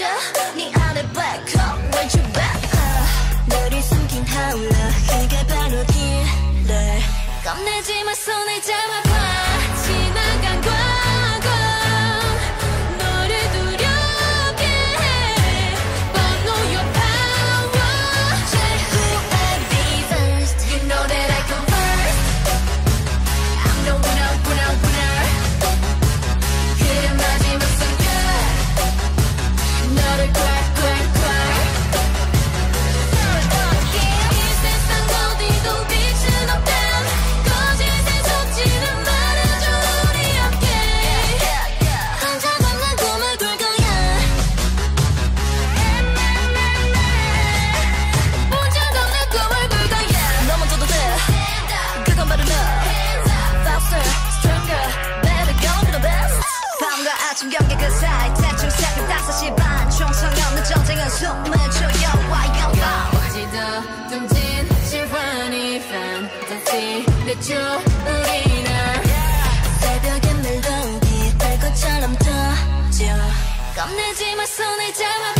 멈춰 네 안에 back up Where'd you back up 너를 숨긴 하울라 그게 바로 딜러 겁내지 마 손을 잡아봐 아침 경계 그 사이 대충 새벽 5시 반. 총성 없는 전쟁은 숨을 조여. 와요 어지러움진 실화니 fantasy. 내줘 우리는 새벽에 물동기 별것처럼 터져 겁내지 마 손을 잡아봐